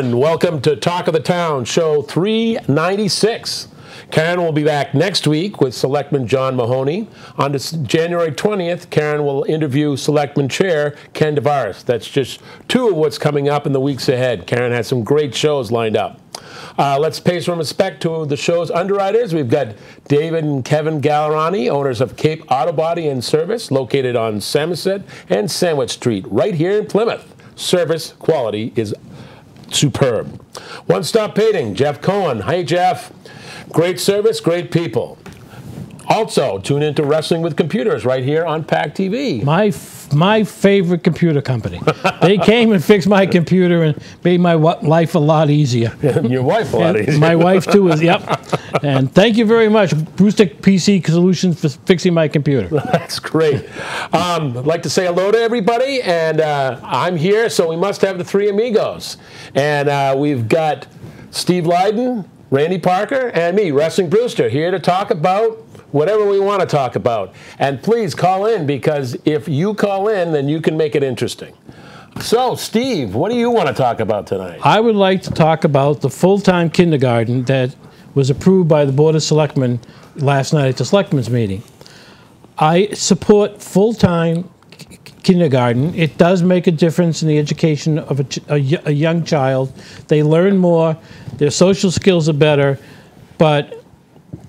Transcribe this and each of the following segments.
everyone. Welcome to Talk of the Towne, show 396. Karen will be back next week with Selectman John Mahoney. On January 20th, Karen will interview Selectman Chair Ken Tavares. That's just two of what's coming up in the weeks ahead. Karen has some great shows lined up. Uh, let's pay some respect to the show's underwriters. We've got David and Kevin Gallerani, owners of Cape Auto Body and Service, located on Samoset and Sandwich Street, right here in Plymouth. Service quality is superb. One Stop Painting, Jeff Cohen. Hi, Jeff. Great service, great people. Also, tune into Wrestling with Computers right here on PAC TV. My f- my favorite computer company. they came and fixed my computer and made my life a lot easier. Your wife a lot easier. my wife too is yep. And thank you very much, Brewster PC Solutions, for fixing my computer. That's great. Um, I'd like to say hello to everybody, and uh, I'm here, so we must have the three amigos. And uh, we've got Steve Lyden, Randy Parker, and me, Wrestling Brewster, here to talk about whatever we want to talk about. And please call in because if you call in, then you can make it interesting. So, Steve, what do you want to talk about tonight? I would like to talk about the full-time kindergarten that was approved by the Board of Selectmen last night at the Selectmen's meeting. I support full-time k- kindergarten. It does make a difference in the education of a young child. They learn more, their social skills are better, but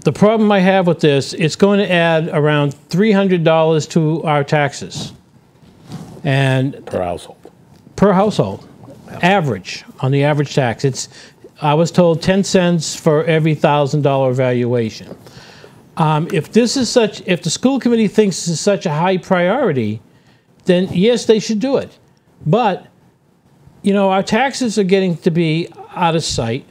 the problem I have with this, it's going to add around $300 to our taxes. And Per household. per household, average, on the average tax. It's, I was told 10 cents for every $1,000 valuation. Um, If this is such, if the school committee thinks this is such a high priority, then yes, they should do it. But, you know, our taxes are getting to be out of sight.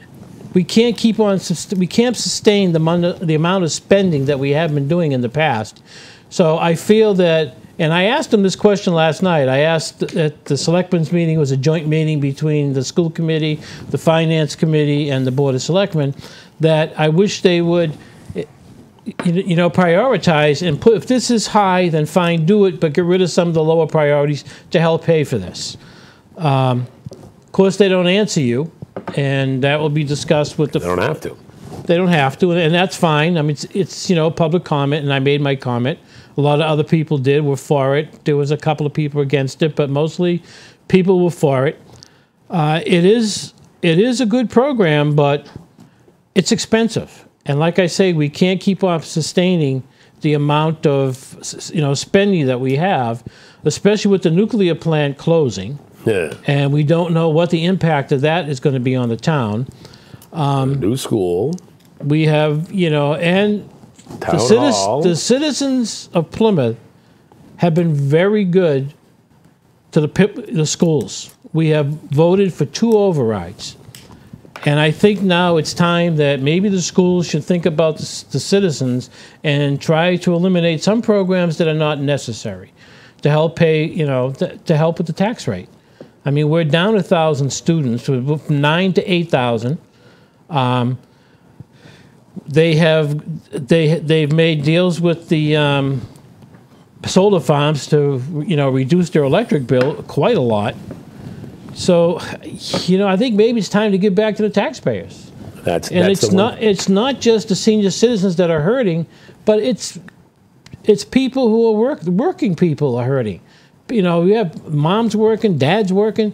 We can't keep on, we can't sustain the mon- the amount of spending that we have been doing in the past. So I feel that, and I asked them this question last night. I asked at the selectmen's meeting, was a joint meeting between the school committee, the finance committee, and the board of selectmen, that I wish they would, eh, you you know, prioritize and put, if this is high, then fine, do it, but get rid of some of the lower priorities to help pay for this. Um, Of course, they don't answer you, and that will be discussed with the They don't have to. they don't have to, and that's fine. I mean, it's, it's you know public comment, and I made my comment. A lot of other people did were for it. There was a couple of people against it, but mostly people were for it. Uh, it is it is a good program, but it's expensive, and like I say, we can't keep on sustaining the amount of you know spending that we have, especially with the nuclear plant closing, Yeah. and we don't know what the impact of that is going to be on the town. Um, new school, We have you know and the, citi- the citizens of Plymouth have been very good to the pip- the schools. We have voted for two overrides, and I think now it's time that maybe the schools should think about the, the citizens and try to eliminate some programs that are not necessary to help pay, you know, to, to help with the tax rate. I mean, we're down a thousand students, we're from nine to eight thousand they have they they've made deals with the um, solar farms to you know reduce their electric bill quite a lot. So, you know, I think maybe it's time to give back to the taxpayers. that's And that's it's not it's not just the senior citizens that are hurting, but it's it's people who are work working people are hurting. You know, we have moms working, dads working,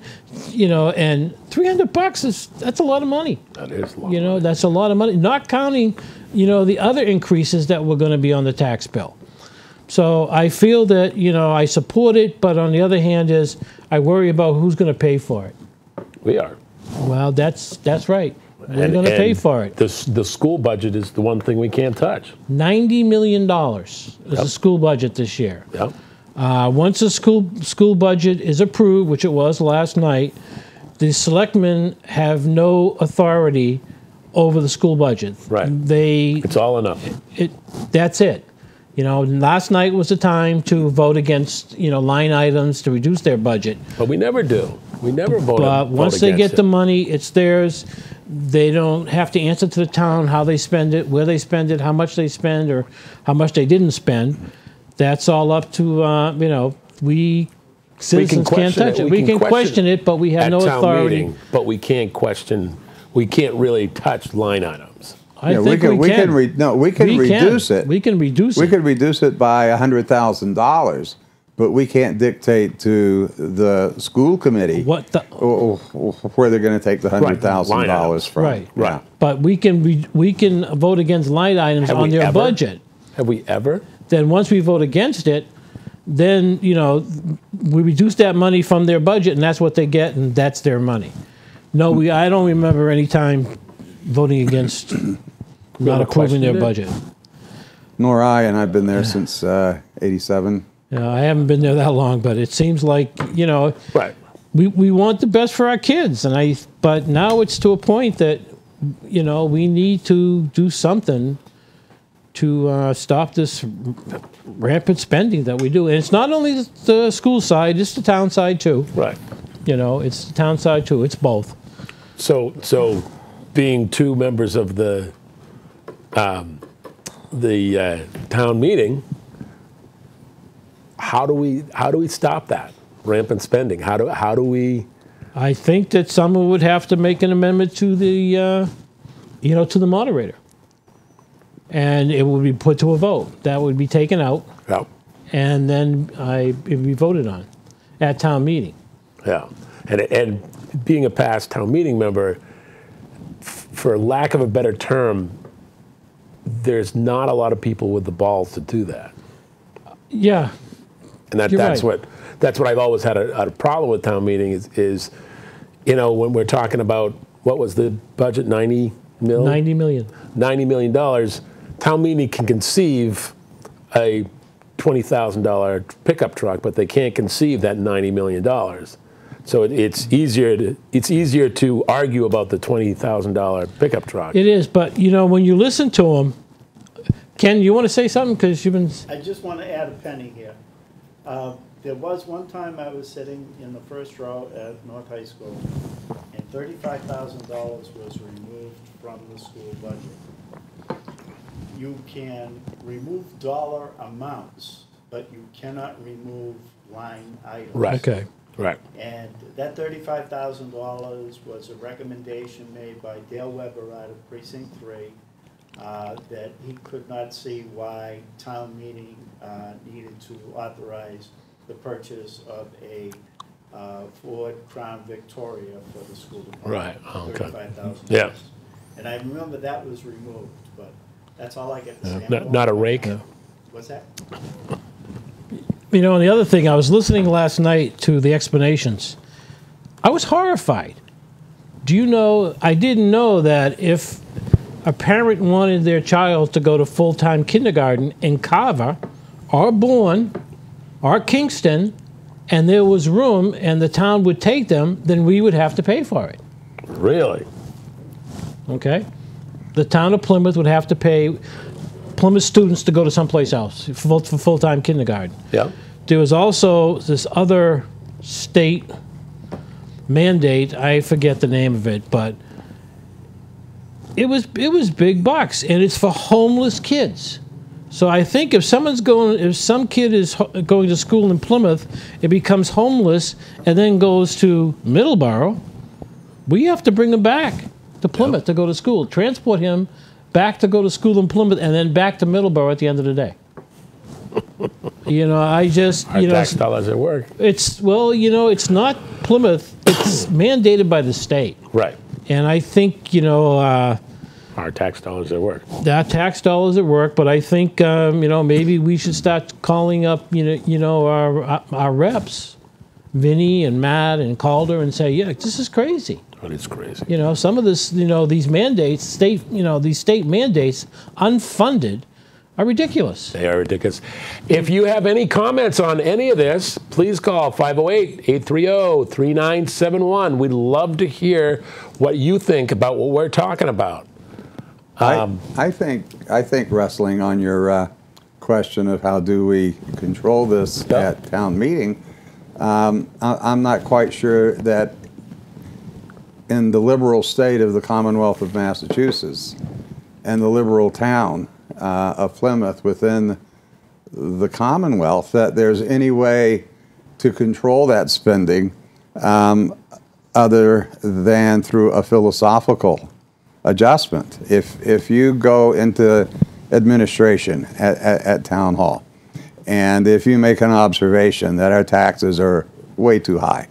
you know, and 300 bucks is that's a lot of money. That is a lot. You know, that's a lot of money, not counting, you know, the other increases that were going to be on the tax bill. So I feel that, you know, I support it, but on the other hand is I worry about who's going to pay for it. we are. Well, that's that's right. We're going to pay for it. The, the school budget is the one thing we can't touch. $90 million is the school budget this year. Yep. Uh, once the school school budget is approved, which it was last night, the selectmen have no authority over the school budget. Right. They It's all enough. it that's it. You know, last night was the time to vote against you know line items to reduce their budget. But we never do. We never vote. But vote once they against get the money, it's theirs. They don't have to answer to the town how they spend it, where they spend it, how much they spend, or how much they didn't spend. That's all up to uh, you know. We citizens can't question touch it. it. We We can can question it, but we have at no town authority. meeting, but we can't question. We can't really touch line items. I Yeah, think we can, we can. re- no, we can We can. reduce it. We can reduce We it. could reduce it by hundred thousand dollars, but we can't dictate to the school committee What the- or- or where they're going to take the hundred thousand line dollars from. Right. Yeah. Right. But we can re- we can vote against line items Have on their ever? budget. Have we ever? Then once we vote against it, then you know we reduce that money from their budget, and that's what they get, and that's their money. No, we. I don't remember any time voting against not approving their questioned budget. Nor I, and I've been there since uh, '87. You know, I haven't been there that long, but it seems like you know Right. we, we want the best for our kids, and I. But now it's to a point that you know we need to do something to uh, stop this rampant spending that we do, and it's not only the, school side; it's the town side too. Right. You know, it's the town side too. It's both. So, so being two members of the um, the uh, town meeting, how do we how do we stop that rampant spending? How do how do we? I think that someone would have to make an amendment to the, uh, you know, to the moderator, and it would be put to a vote. That would be taken out, Yeah, and then I it would be voted on at town meeting. yeah, and and being a past town meeting member, f- for lack of a better term, there's not a lot of people with the balls to do that. Yeah, and that, You're that's right. what that's what I've always had a, a problem with town meeting is, is you know when we're talking about what was the budget 90 mil 90 million. 90 million dollars town meeting can conceive a $20,000 pickup truck but they can't conceive that 90 million dollars so it, it's easier to it's easier to argue about the $20,000 pickup truck It is, but you know, when you listen to them, Ken, you want to say something because you've been. I just want to add a penny here. Uh, There was one time I was sitting in the first row at North High School, and thirty-five thousand dollars was removed from the school budget. You can remove dollar amounts, but you cannot remove line items. Right. Okay. right And that thirty-five thousand dollars was a recommendation made by Dale Weber out of precinct three, uh, that he could not see why town meeting, uh, needed to authorize the purchase of a, uh, Ford Crown Victoria for the school department. Right, oh, okay. Thirty-five thousand Yeah. And I remember that was removed, but that's all I get to say. not, not a rake What's that? You know, and the other thing, I was listening last night to the explanations. I was horrified. Do you know? I didn't know that if a parent wanted their child to go to full time kindergarten in Carver or Bourne or Kingston, and there was room and the town would take them, then we would have to pay for it. really Okay? The town of Plymouth would have to pay Plymouth students to go to someplace else for, for full time kindergarten. yeah There was also this other state mandate. I forget the name of it, but it was it was big bucks, and it's for homeless kids. So I think if someone's going, if some kid is ho- going to school in Plymouth, it becomes homeless, and then goes to Middleborough, we have to bring them back to Plymouth to go to school, transport him back to go to school in Plymouth, and then back to Middleborough at the end of the day. you know, I just our you know tax dollars at work it's well, you know, it's not Plymouth. It's mandated by the state, right and I think you know uh, our tax dollars at work that tax dollars at work. But I think um, you know maybe we should start calling up you know you know our our reps, Vinny and Matt and Calter, and say, yeah, this is crazy. That is crazy. You know, some of this, you know, these mandates, state, you know, these state mandates, unfunded, are ridiculous. They are ridiculous. If you have any comments on any of this, please call 508 830 3971. We'd love to hear what you think about what we're talking about. Um, I, I think I think wrestling on your uh, question of how do we control this Yeah. at town meeting, um, I, I'm not quite sure that in the liberal state of the Commonwealth of Massachusetts and the liberal town uh, of Plymouth within the Commonwealth that there's any way to control that spending um, other than through a philosophical adjustment. If, if you go into administration at, at, at town hall, and if you make an observation that our taxes are way too high,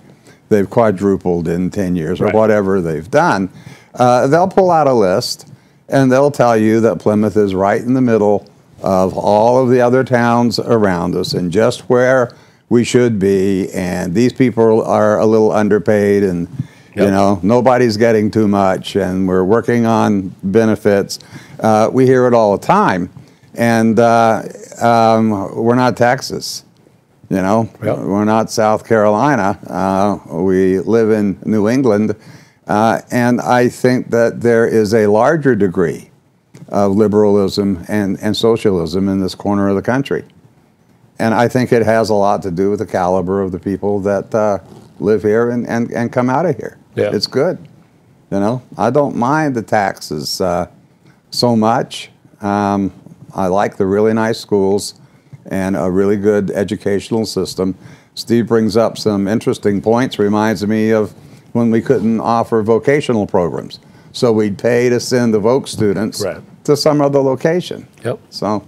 they've quadrupled in 10 years or Right. whatever they've done, uh, they'll pull out a list and they'll tell you that Plymouth is right in the middle of all of the other towns around us and just where we should be. And these people are a little underpaid and, you know, nobody's getting too much and we're working on benefits. Uh, we hear it all the time. And uh, um, we're not Texas. You know, Yep. we're not South Carolina. Uh, we live in New England. Uh, and I think that there is a larger degree of liberalism and, and socialism in this corner of the country. And I think it has a lot to do with the caliber of the people that uh, live here and, and, and come out of here. Yeah. It's good. You know, I don't mind the taxes uh, so much. Um, I like the really nice schools and a really good educational system. Steve brings up some interesting points, reminds me of when we couldn't offer vocational programs. So we'd pay to send the Voc students Right. to some other location. Yep. So,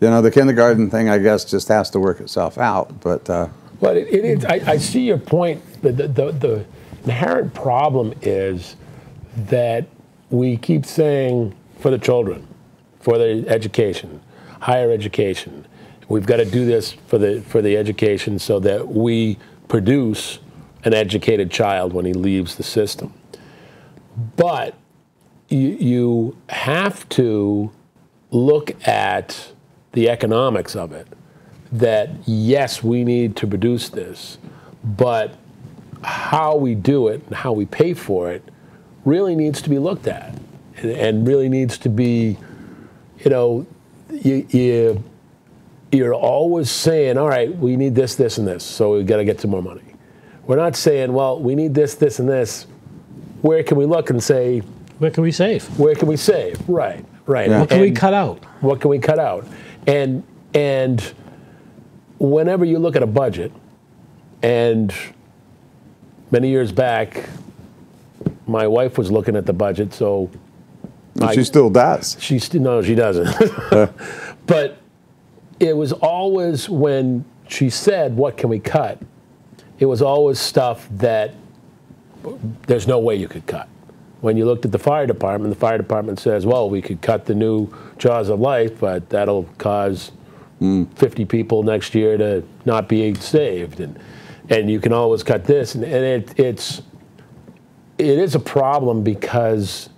you know, the kindergarten thing, I guess, just has to work itself out. But uh, But it, it is, I, I see your point. The, the, the, the inherent problem is that we keep saying for the children, for the education, higher education, we've got to do this for the, for the education so that we produce an educated child when he leaves the system. But you, you have to look at the economics of it that yes, we need to produce this, but how we do it and how we pay for it really needs to be looked at and, really needs to be, you know, you, you, you're always saying, all right, we need this, this, and this, so we've got to get some more money. We're not saying, well, we need this, this, and this. Where can we look and say, Where can we save? where can we save? Right, right. Yeah. What can we cut out? what can we cut out? And and whenever you look at a budget, and many years back, my wife was looking at the budget, so I- she still does. she st- no, she doesn't. but it was always when she said, "What can we cut?" It was always stuff that there's no way you could cut. When you looked at the fire department, the fire department says, "Well, we could cut the new Jaws of Life, but that'll cause 50 people next year to not be saved," and and you can always cut this, and, and it, it's it is a problem because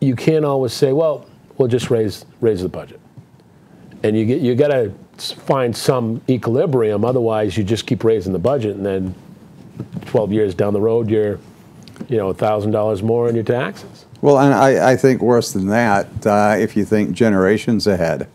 you can't always say, well, we'll just raise raise the budget, and you get you got to find some equilibrium. Otherwise, you just keep raising the budget, and then 12 years down the road, you're you know thousand dollars more in your taxes. Well, and I, I think worse than that, uh, if you think generations ahead,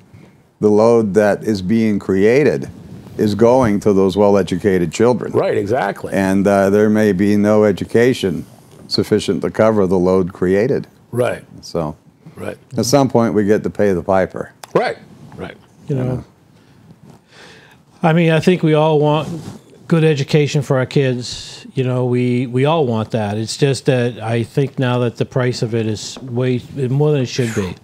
the load that is being created is going to those well educated children. Right, exactly. And uh, there may be no education sufficient to cover the load created. right, So right, at some point, we get to pay the piper. right. You know. I mean, I think we all want good education for our kids. You know, we we all want that. It's just that I think now that the price of it is way more than it should be.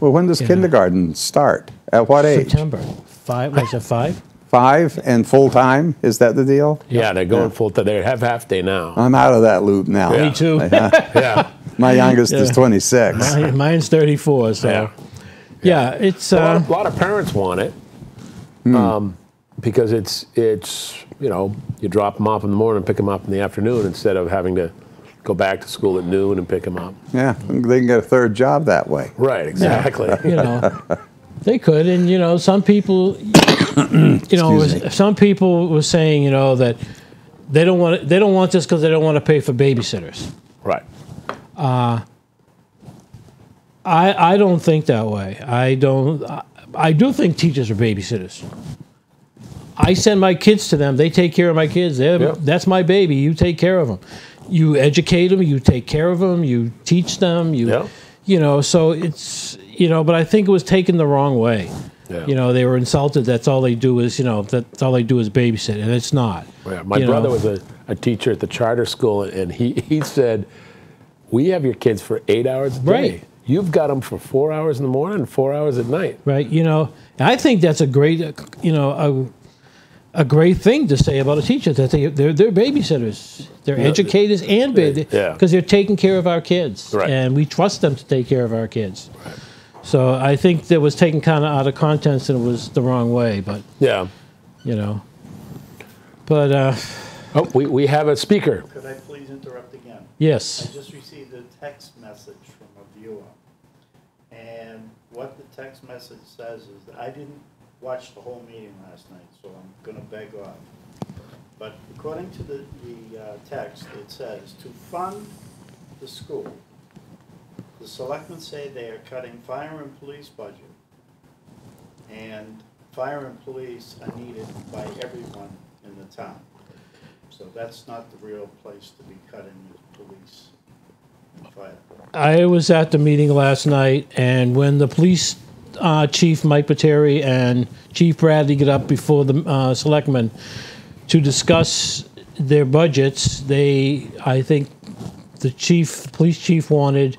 Well, when does Yeah. kindergarten start? At what age? September five was it five? Five and full time? Is that the deal? Yeah, they're going full. T- they have half day now. I'm out of that loop now. Yeah. Me too. yeah, My youngest is 26. Mine- Mine's thirty four. So yeah. yeah, it's a, lot uh, of, a lot of parents want it um, because it's it's you know you drop them off in the morning, pick them up in the afternoon instead of having to go back to school at noon and pick them up. Yeah, they can get a third job that way. Right, exactly. you know they could and you know some people you know me. some people were saying you know that they don't want they don't want this because they don't want to pay for babysitters right. I i don't think that way i don't i, I do think teachers are babysitters i send my kids to them they take care of my kids They're, that's my baby you take care of them you educate them you take care of them you teach them you Yeah. you know so it's you know but i think it was taken the wrong way Yeah. You know, they were insulted. That's all they do is, you know, that's all they do is babysit, and it's not. Yeah, my brother know. was a, a teacher at the charter school, and he, he said, We have your kids for eight hours a day. Right. You've got them for four hours in the morning and four hours at night. right? You know, I think that's a great, you know, a, a great thing to say about a teacher that they they're, they're babysitters, they're educators and baby Yeah. because they're taking care of our kids, Right. and we trust them to take care of our kids. Right. So I think that was taken kind of out of context and it was the wrong way, but Yeah. you know, but uh, Oh, we, we have a speaker. Could I please interrupt again? Yes. I just received a text message from a viewer. And what the text message says is, that I didn't watch the whole meeting last night, so I'm gonna beg off. But according to the, the uh, text, it says, to fund the school, the selectmen say they are cutting fire and police budget. And fire and police are needed by everyone in the town. So that's not the real place to be cutting is police. I was at the meeting last night, and when the police uh, chief Mike Botieri and Chief Bradley get up before the uh, selectmen to discuss their budgets, they, I think, the chief, police chief wanted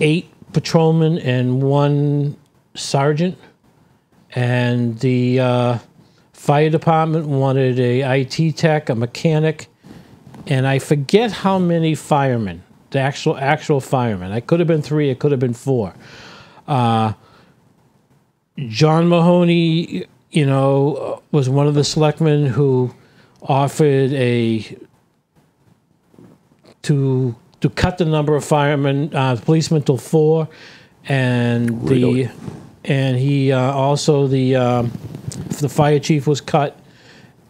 eight patrolmen and one sergeant, and the uh, fire department wanted a IT tech, a mechanic, and I forget how many firemen, the actual actual firemen. I could have been three, it could have been four. Uh, John Mahoney, you know, was one of the selectmen who offered a to to cut the number of firemen, uh, policemen to four, and the Really? and he uh, also the um, the fire chief was cut,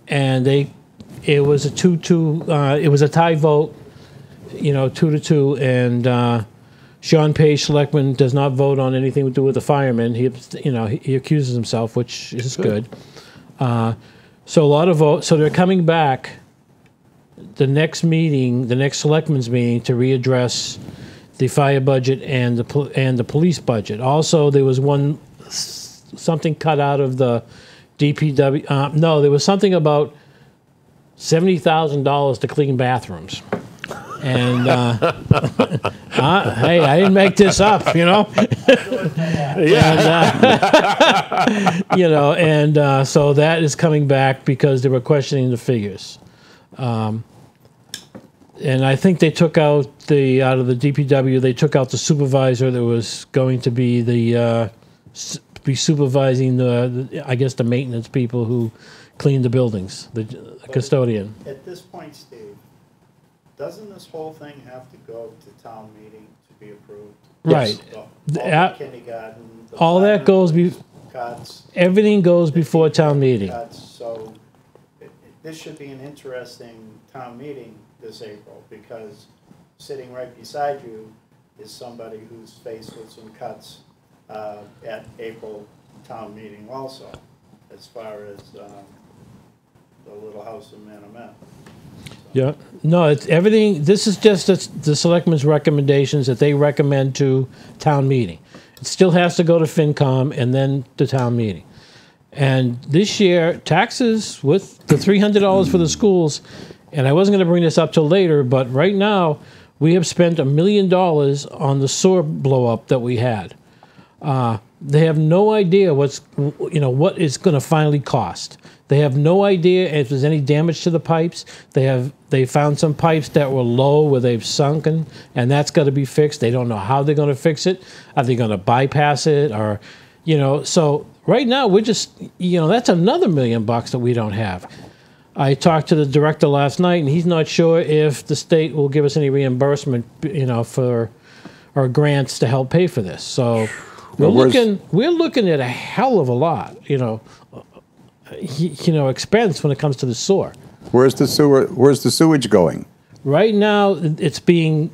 and they it was a two two uh, it was a tie vote, you know, two to two, and uh, Sean Page, selectman, does not vote on anything to do with the firemen. He you know he, he accuses himself, which is good. Uh, so a lot of votes. So they're coming back. The next meeting, the next selectmen's meeting, to readdress the fire budget and the and the police budget. Also, there was one s- something cut out of the DPW. Uh, no, there was something about seventy thousand dollars to clean bathrooms. And uh, uh, hey, I didn't make this up, you know. Yeah. you know, and uh, so that is coming back because they were questioning the figures. Um, and I think they took out the out of the DPW. They took out the supervisor that was going to be the uh, be supervising the, the I guess the maintenance people who clean the buildings, the custodian. At this point, Steve, doesn't this whole thing have to go to town meeting to be approved? Right. The- All kindergarten. the All that goes be Cuts. everything goes before town meeting. Cuts, so it- it- this should be an interesting town meeting this April, because sitting right beside you is somebody who's faced with some cuts uh, at April town meeting also, as far as um, the Little House in Manomet. Yeah, no, it's everything, this is just the, the selectmen's recommendations that they recommend to town meeting. It still has to go to FinCom and then to town meeting. And this year, taxes with the three hundred dollars for the schools, and I wasn't gonna bring this up till later, but right now, we have spent a million dollars on the sewer blow up that we had. Uh, they have no idea what's, you know, what it's going to finally cost. They have no idea if there's any damage to the pipes. They have they found some pipes that were low where they've sunken, and that's got to be fixed. They don't know how they're going to fix it. Are they going to bypass it, or, you know? So right now we're just, you know, that's another million bucks that we don't have. I talked to the director last night, and he's not sure if the state will give us any reimbursement, you know, for or grants to help pay for this. So we're Well, looking we're looking at a hell of a lot, you know, you know, expense when it comes to the sewer. Where's the sewer? Where's the sewage going? Right now, it's being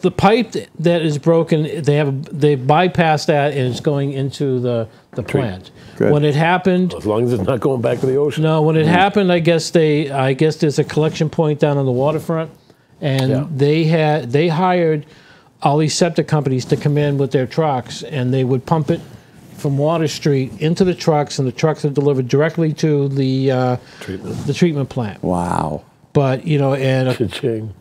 the pipe that is broken. They have they bypassed that, and it's going into the the plant. Good. When it happened, as long as it's not going back to the ocean. No, when it mm-hmm. happened, I guess they, I guess there's a collection point down on the waterfront, and Yeah. they had, they hired all these septic companies to come in with their trucks, and they would pump it from Water Street into the trucks, and the trucks are delivered directly to the uh, Treatment. the treatment plant. Wow. But you know, and Cha-ching.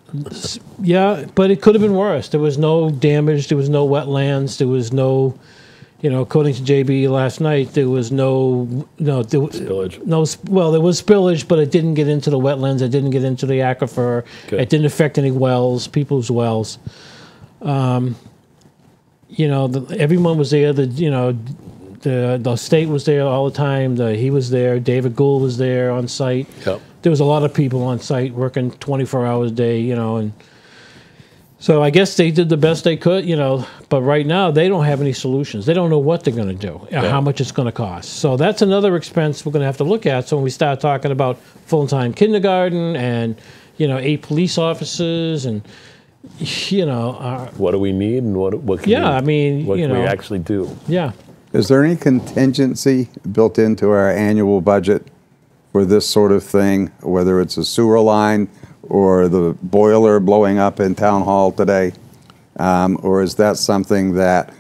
yeah, but it could have been worse. There was no damage. There was no wetlands. There was no, you know, according to JB last night, there was no no there, Spillage. No, well, there was spillage, but it didn't get into the wetlands. It didn't get into the aquifer. Good. It didn't affect any wells, people's wells. Um, you know, the, everyone was there. The you know, the the state was there all the time. The, he was there. David Gould was there on site Yep. there was a lot of people on site working 24 hours a day, you know, and so I guess they did the best they could, you know, but right now they don't have any solutions. They don't know what they're going to do, or how much it's going to cost. So that's another expense we're going to have to look at. So when we start talking about full-time kindergarten and, you know, eight police officers and, you know, uh, What do we need and what, what can Yeah, we, I mean, what you can we actually do? yeah. Is there any contingency built into our annual budget for this sort of thing, whether it's a sewer line or the boiler blowing up in town hall today? Um, or is that something that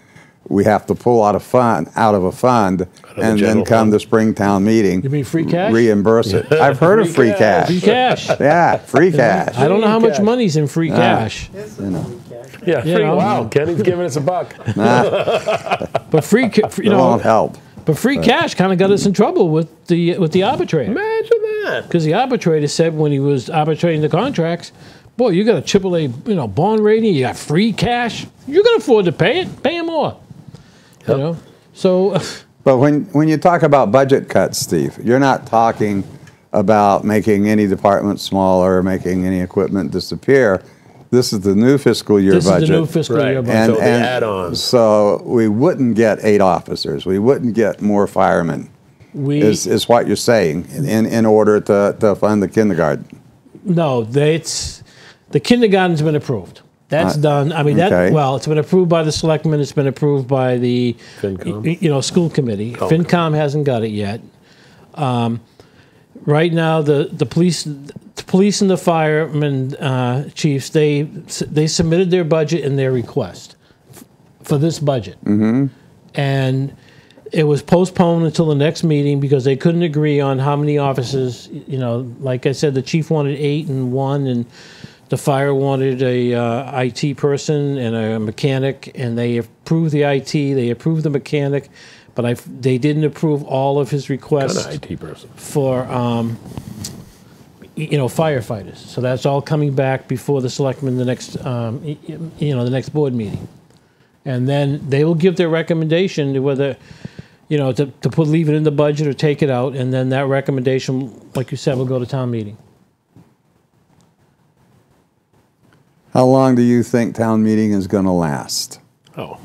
we have to pull out of fund, out of a fund, the and then come fund? to Springtown meeting? You mean free cash? Reimburse it. I've heard of Free free cash. Free cash. cash. Yeah, free cash. I don't know how Free much cash. money's in free cash, Here's some free cash. Yeah, You free, know. wow, Kenny's giving us a buck. but free, ca- you It won't help. but free cash kind of got us in trouble with the with the arbitrator. Imagine that. Because the arbitrator said when he was arbitrating the contracts, boy, you got a AAA, you know, bond rating, you got free cash, you can afford to pay it, pay him more. You know, so But when, when you talk about budget cuts, Steve, you're not talking about making any department smaller, making any equipment disappear. This is the new fiscal year this budget. is the new fiscal Right. year And- budget. So the add-ons. So we wouldn't get eight officers. We wouldn't get more firemen. we Is, is what you're saying in, in order to, to fund the kindergarten. no, they, it's the kindergarten's been approved. That's Uh, done. I mean, that okay. well, it's been approved by the selectmen. It's been approved by the FinCom? you know school committee. Okay. FinCom hasn't got it yet. Um, right now, the the police, the police and the firemen uh, chiefs they they submitted their budget and their request f- for this budget, mm-hmm. and it was postponed until the next meeting because they couldn't agree on how many officers. You know, like I said, the chief wanted eight and one, and the fire wanted a uh, IT person and a mechanic, and they approved the IT, they approved the mechanic, but I they didn't approve all of his requests of IT person. for um, y- you know firefighters. So that's all coming back before the selectmen the next um, y- y- you know the next board meeting, and then they will give their recommendation to whether you know to, to put leave it in the budget or take it out, and then that recommendation, like you said, will go to town meeting. How long do you think town meeting is going to last? Oh,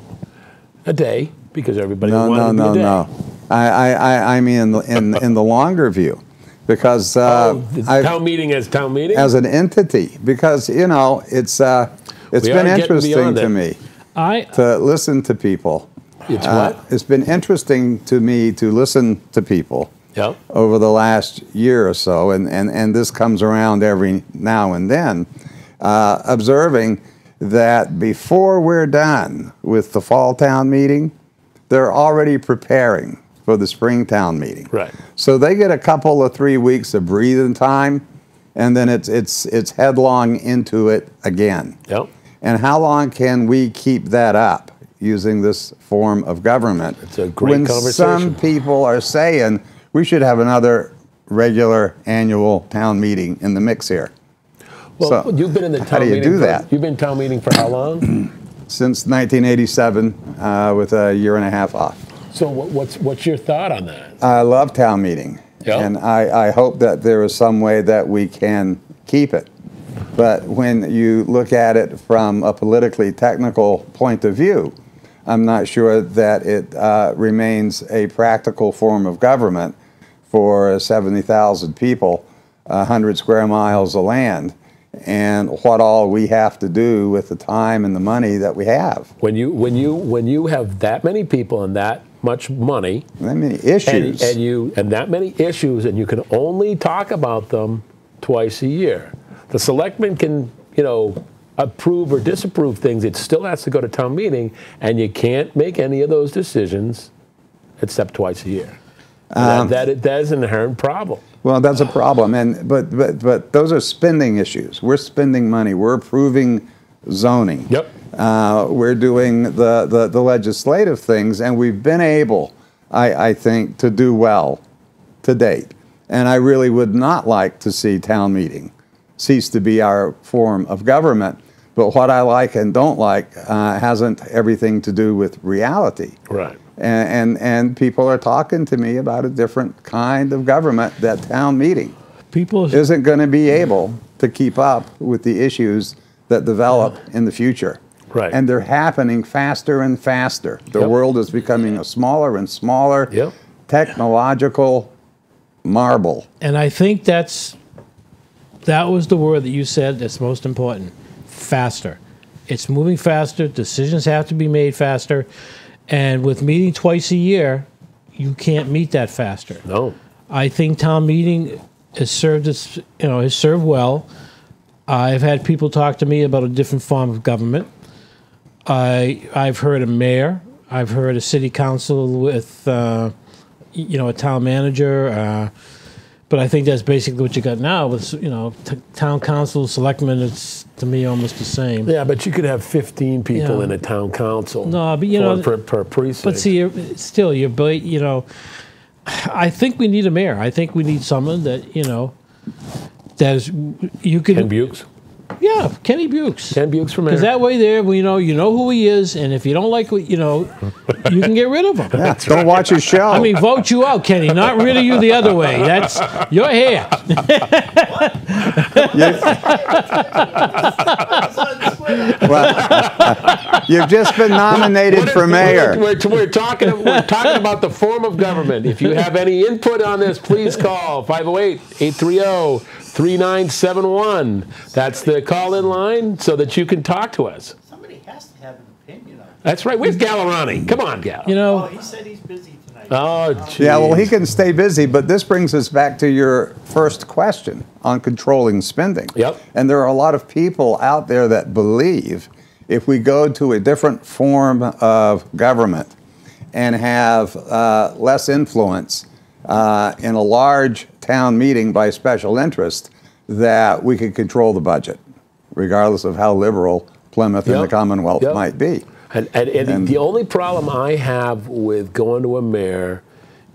a day because everybody No, wanted no, to no, no. I, I, I, I mean in the, in, in the longer view, because uh, Oh, town meeting as town meeting. as an entity, because you know it's uh, it's We been interesting to me I to listen to people. it's Uh, what? it's been interesting to me to listen to people Yep. over the last year or so, and, and, and this comes around every now and then, uh, observing that before we're done with the fall town meeting, they're already preparing for the spring town meeting. Right. So they get a couple of three weeks of breathing time, and then it's it's it's headlong into it again. Yep. And how long can we keep that up using this form of government? It's a great when conversation. some people are saying we should have another regular annual town meeting in the mix here. Well, So, you've been in the town how do you meeting. do for- that? You've been town meeting for how long? Since 1987, uh, with a year and a half off. So what, what's what's your thought on that? I love town meeting. Yeah. And I, I hope that there is some way that we can keep it. But when you look at it from a politically technical point of view, I'm not sure that it uh, remains a practical form of government for 70,000 people, 100 square miles of land, and what all we have to do with the time and the money that we have. When you when you when you have that many people and that much money, mean, and, issues. and you and that many issues, and you can only talk about them twice a year. The selectmen can, you know, approve or disapprove things. It still has to go to town meeting, and you can't make any of those decisions except twice a year. Um, that, that, that is an inherent problem. Well, that's a problem, and but but but those are spending issues. We're spending money. We're approving zoning. Yep. Uh, we're doing the, the the legislative things, and we've been able, I, I think, to do well to date. And I really would not like to see town meeting cease to be our form of government. But what I like and don't like uh, hasn't everything to do with reality. Right. And, and, and people are talking to me about a different kind of government that town meeting People, isn't going to be able to keep up with the issues that develop in the future. Right. And they're happening faster and faster. The Yep. world is becoming a smaller and smaller Yep. technological marble. and I think that's that was the word that you said that's most important. Faster. It's moving faster. Decisions have to be made faster, and with meeting twice a year, you can't meet that faster. No. I think town meeting has served us, you know, has served well. I've had people talk to me about a different form of government. I I've heard a mayor. I've heard a city council with, uh, you know, a town manager. Uh, but I think that's basically what you got now with, you know, t- town council, selectmen. It's to me almost the same. Yeah, but you could have 15 people Yeah. in a town council. No, but you know- per, per precinct. But see, you're- still, you're, you know, I think we need a mayor. I think we need someone that, you know, that is, you could, Ken Buechs. Yeah, Kenny Buechs. Ken Buechs for mayor. Because that way, there, we know, you know who he is, and if you don't like, what you know, you can get rid of him. Yeah, don't watch his show. I mean, vote you out, Kenny. Not rid of you the other way. That's you're here. well, you've just been nominated What for if- mayor. We're, we're, we're talking, we're talking about the form of government. If you have any input on this, please call 508 830 3971. That's the call in line so that you can talk to us. Somebody has to have an opinion on it. That's right. Where's Gallerani? Come on, Gal. You Oh, know, he said he's busy tonight. Oh, geez. Yeah, well, he can stay busy, but this brings us back to your first question on controlling spending. Yep. And there are a lot of people out there that believe if we go to a different form of government and have uh, less influence uh, in a large town meeting by special interest, that we could control the budget, regardless of how liberal Plymouth and the Commonwealth Yep. might be. And, and, and, And- the only problem I have with going to a mayor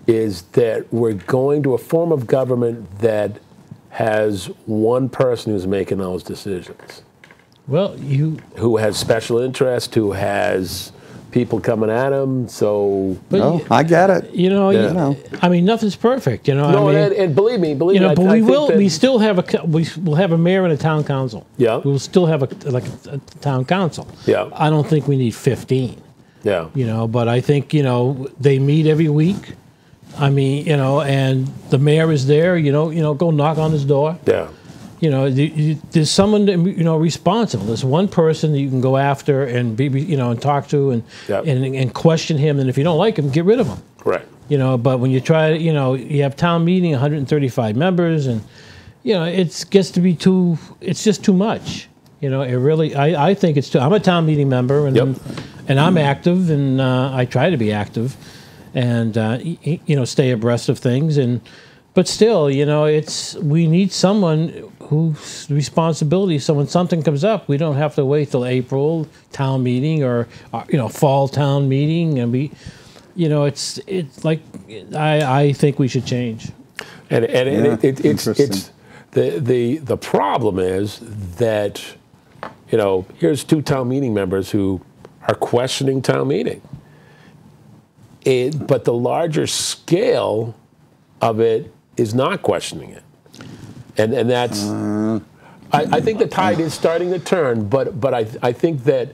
is that we're going to a form of government that has one person who's making those decisions, well, you, who has special interest, who has people coming at him. So but Oh, I get it. you know, Yeah. you, know. I mean, nothing's perfect. You know, no, I mean, and, and believe me, believe you know, me, but I, I we think will. we still have a. We will have a mayor and a town council. Yeah. We will still have a like a, a town council. Yeah. I don't think we need fifteen. yeah, you know but i think you know they meet every week i mean you know and the mayor is there you know you know go knock on his door yeah, you know you, you, there's someone you know responsible there's one person that you can go after and be you know and talk to and Yep. and, and question him and if you don't like him get rid of him right. you know but when you try you know you have town meeting 135 members and you know it gets to be too it's just too much you know it really i, I think it's too i'm a town meeting member and Yep. and i'm active and uh, i try to be active and uh, you know stay abreast of things and but still you know it's we need someone whose responsibility so when something comes up we don't have to wait till april town meeting or uh, you know fall town meeting and we you know, it's it's like I I think we should change. And, and, and it, it, it's, it's the, the, the problem is that, you know, here's two town meeting members who are questioning town meeting. It, but the larger scale of it is not questioning it. And, and that's, Uh. I, I think the tide is starting to turn, but, but I, I think that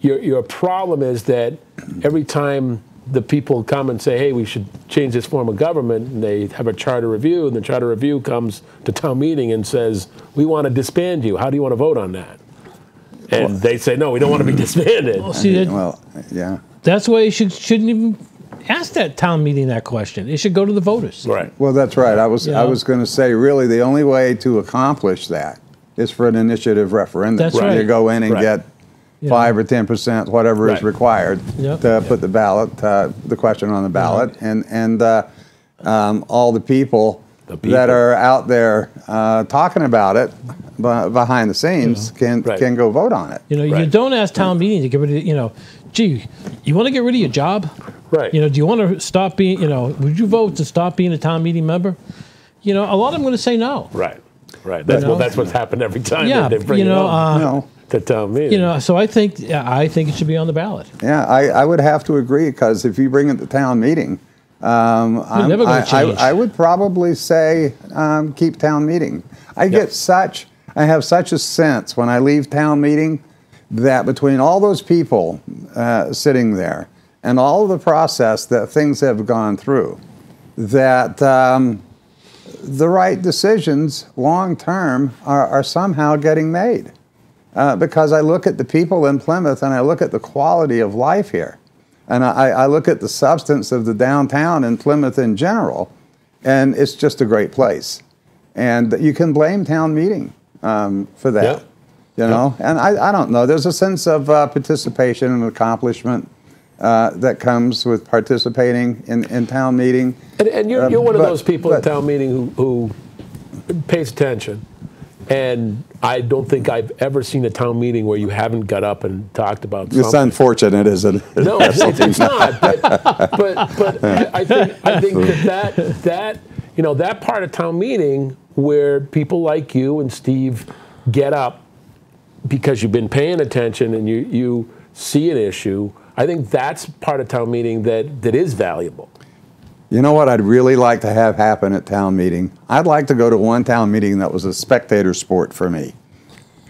your, your problem is that every time the people come and say, hey, we should change this form of government, and they have a charter review, and the charter review comes to town meeting and says, we want to disband you. How do you want to vote on that? And they say, no, we don't want to be disbanded. Well, See, that, Well, yeah. that's why you should shouldn't even ask that town meeting that question. It should go to the voters. Right. Well, that's right. I was I was going to say, really, the only way to accomplish that is for an initiative referendum. That's right. You go in and Right. get Yeah. five or ten percent, whatever is required Yep. to put the ballot, uh, the question on the ballot, and and uh, um, all the people, The that are out there uh, talking about it behind the scenes can Right. can go vote on it. You know, you don't ask town meeting to get rid of, you know, gee, you want to get rid of your job? Right. You know, do you want to stop being, you know, would you vote to stop being a town meeting member? You know, a lot of them going to say no. Right. Right. That's, know? well, that's what's happened every time Yeah, they bring you it know, up uh, No. to town meeting. You know, so I think I think it should be on the ballot. Yeah, I, I would have to agree because if you bring it to town meeting, um, I'm- never I, I. I would probably say um, keep town meeting. I get such, I have such a sense when I leave town meeting that between all those people uh, sitting there and all of the process that things have gone through, that um, the right decisions long term are, are somehow getting made uh, because I look at the people in Plymouth and I look at the quality of life here. And I, I look at the substance of the downtown in Plymouth in general, and it's just a great place. And you can blame town meeting um, for that. Yeah. You know, and I, I don't know. There's a sense of uh, participation and accomplishment uh, that comes with participating in, in town meeting. And, and you're, Um, you're one of but- those people at but- town meeting who, who pays attention. And I don't think I've ever seen a town meeting where you haven't got up and talked about It's unfortunate, isn't it? No, it's, it's not. But, but, but I think I think that, that that you know that part of town meeting where people like you and Steve get up because you've been paying attention and you you see an issue. I think that's part of town meeting that that is valuable. You know what I'd really like to have happen at town meeting? I'd like to go to one town meeting that was a spectator sport for me,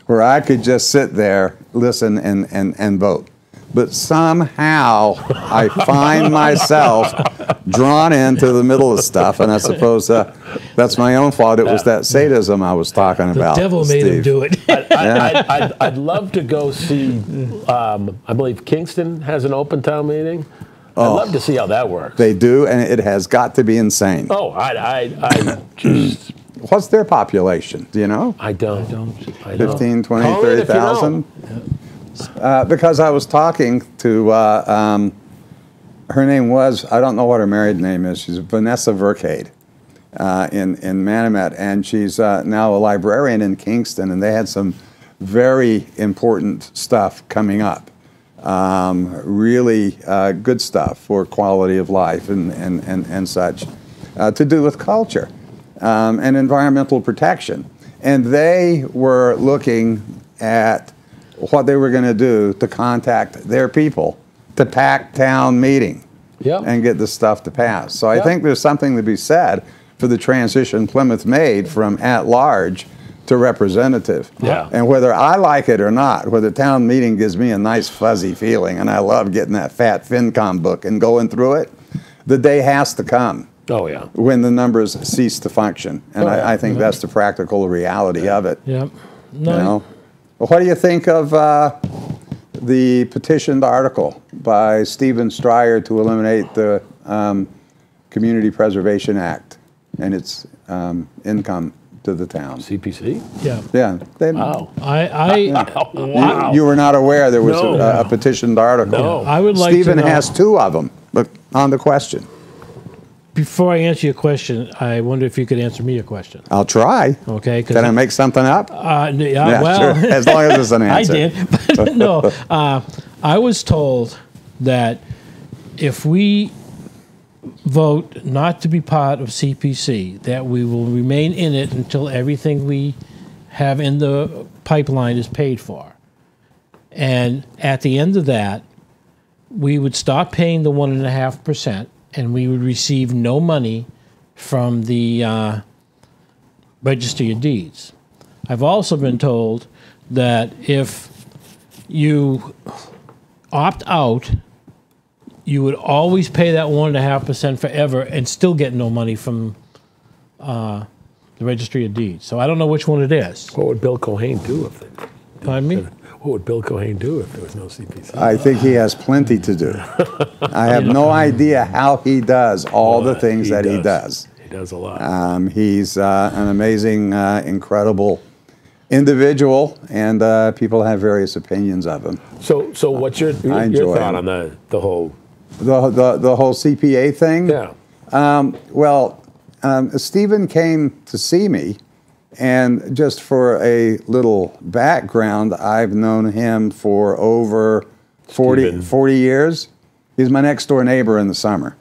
where I could just sit there, listen, and, and, and vote. But somehow I find myself drawn into the middle of stuff, and I suppose uh, that's my own fault. It was that sadism I was talking The about. The devil made him do it. I, I'd, I'd, I'd love to go see. Um, I believe Kingston has an open town meeting. I'd love to see how that works. They do, and it has got to be insane. oh, I, I, I just What's their population? Do you know? I don't. I don't. I don't. 15, 20, Call in if you know. 30,000? Uh, because I was talking to, uh, um, her name was, I don't know what her married name is, she's Vanessa Vercade uh, in, in Manomet, and she's uh, now a librarian in Kingston, and they had some very important stuff coming up. Um, really uh, good stuff for quality of life and, and, and, and such to do with culture um, and environmental protection. And they were looking at what they were going to do to contact their people to pack town meeting Yep. and get the stuff to pass. So I think there's something to be said for the transition Plymouth made from at large to representative. Yeah. And whether I like it or not, whether town meeting gives me a nice fuzzy feeling, and I love getting that fat FinCom book and going through it, the day has to come Oh yeah. when the numbers cease to function. And Oh, yeah. I, I think mm-hmm. that's the practical reality of it. Yep. You No. know? Well, what do you think of uh, the petitioned article by Stephen Stryer to eliminate the um, Community Preservation Act and its um, income to the town? CPC. Yeah. Yeah. They, Wow. I, I, you, Wow. you were not aware there was No. a, a petitioned article. No. I would like Stephen to know, has two of them, but on the question. Before I answer your question, I wonder if you could answer me a question. I'll try. Okay. Can I make something up? Uh, yeah, Yeah, well, sure. As long as it's an answer. I did, but no. Uh, I was told that if we vote not to be part of CPC, that we will remain in it until everything we have in the pipeline is paid for. And at the end of that, we would stop paying the one and a half percent, and we would receive no money from the uh, registry of deeds. I've also been told that if you opt out, you would always pay that one and a half percent forever and still get no money from uh, the registry of deeds. So I don't know which one it is. What would Bill Cohane do if they, Pardon me? What would Bill Cohen do if there was no CPC? I think he has plenty to do. I have no idea how he does all the things that he does. He does a lot. Um, he's uh, an amazing, uh, incredible individual, and uh, people have various opinions of him. So, so what's your enjoy your thought him. on the the whole? The, the, the whole CPA thing? Yeah. Well, um, Stephen came to see me, and just for a little background, I've known him for over 40, 40 years. He's my next door neighbor in the summer,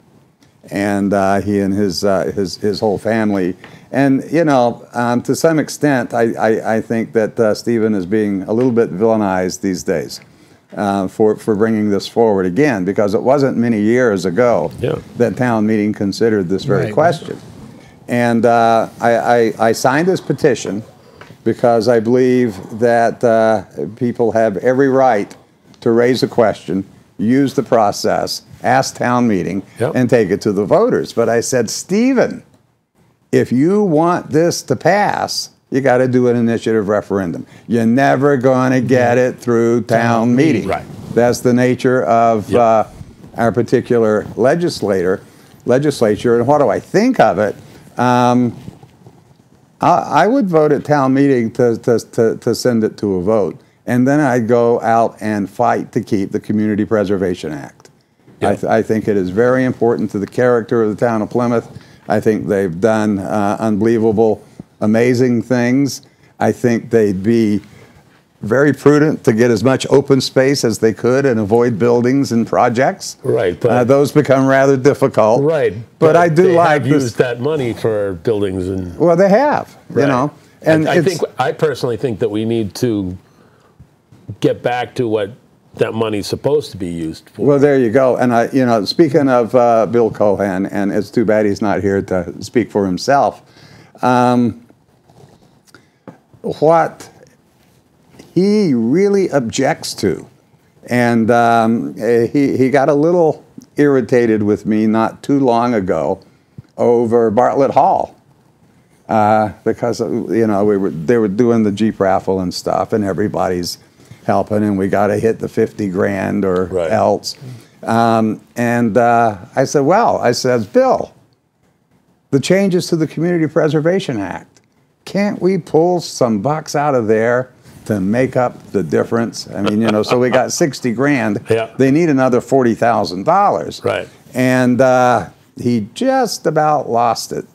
and uh, he and his, uh, his, his whole family. And, you know, um, to some extent, I, I, I think that uh, Stephen is being a little bit villainized these days. Uh, for, for bringing this forward again, because it wasn't many years ago Yeah. that town meeting considered this very Right. question. And uh, I, I, I signed this petition because I believe that uh, people have every right to raise a question, use the process, ask town meeting, Yep. and take it to the voters. But I said, Stephen, if you want this to pass, you got to do an initiative referendum. You're never going to get it through town meeting. Right. That's the nature of Yep. uh, our particular legislator, legislature. And what do I think of it? Um, I, I would vote at town meeting to, to, to, to send it to a vote. And then I'd go out and fight to keep the Community Preservation Act. I, th- I think it is very important to the character of the town of Plymouth. I think they've done uh, unbelievable, amazing things. I think they'd be very prudent to get as much open space as they could and avoid buildings and projects. Right, but- uh, those become rather difficult. Right. But, I do like have this. used that money for buildings and. Well, they have, you know, and I, I think I personally think that we need to get back to what that money's supposed to be used for. well, there you go. And I, you know, speaking of uh, Bill Cohen, and it's too bad he's not here to speak for himself. Um, what he really objects to, and um, he he got a little irritated with me not too long ago over Bartlett Hall. uh, because uh, you know we were they were doing the Jeep raffle and stuff, and everybody's helping, and we got to hit the fifty grand or Right. else. Um, and uh, I said, well, I says, Bill, the changes to the Community Preservation Act, can't we pull some bucks out of there to make up the difference? I mean, you know, so we got sixty grand. Yeah. They need another forty thousand dollars. Right. And uh, he just about lost it.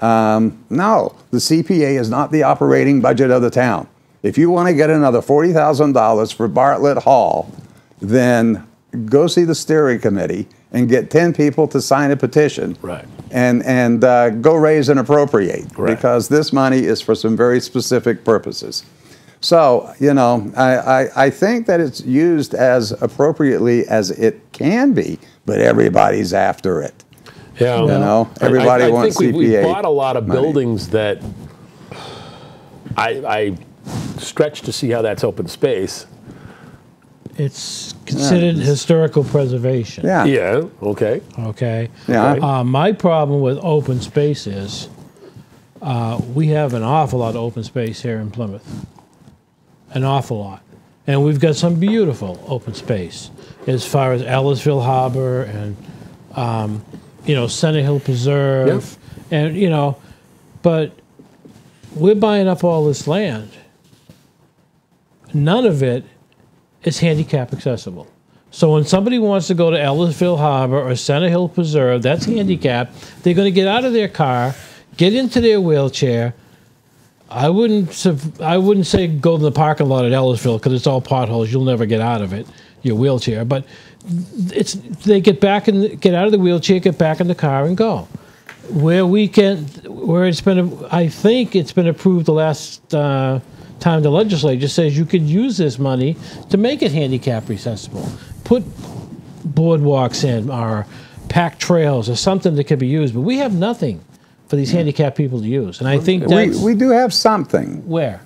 Um, no, the CPA is not the operating budget of the town. If you want to get another $40,000 for Bartlett Hall, then go see the steering committee and get 10 people to sign a petition. Right. And, and uh, go raise and appropriate Right. because this money is for some very specific purposes. So, you know, I, I, I think that it's used as appropriately as it can be, but everybody's after it. Yeah. You know, I- everybody I, I wants think we, we bought a lot of money. buildings that I, I stretch to see how that's open space. It's considered historical preservation. Yeah. Yeah. Okay. Okay. Yeah. Uh, my problem with open space is uh, we have an awful lot of open space here in Plymouth. An awful lot. And we've got some beautiful open space as far as Ellisville Harbor and, um, you know, Center Hill Preserve. And, you know, but we're buying up all this land. None of it is handicap accessible. So when somebody wants to go to Ellisville Harbor or Center Hill Preserve, that's handicap. They're going to get out of their car, get into their wheelchair. I wouldn't. I wouldn't say go to the parking lot at Ellisville because it's all potholes. You'll never get out of it, your wheelchair. But it's they get back and get out of the wheelchair, get back in the car, and go. Where we can, where it's been, I think it's been approved the last uh, time the legislature says you could use this money to make it handicap accessible. Put boardwalks in or packed trails or something that could be used, but we have nothing for these handicapped people to use. And I think We, that's we do have something. where.